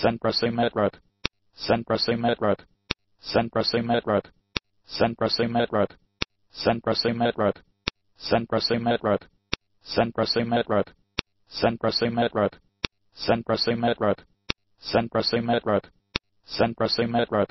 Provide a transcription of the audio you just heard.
Centrosimetrot. Centrosimetrot. Centrosimetrot. Centrosimetrot. Centrosimetrot. Centrosimetrot. Centrosimetrot. Centrosimetrot. Centrosimetrot. Centrosimetrot. Centrosimetrot.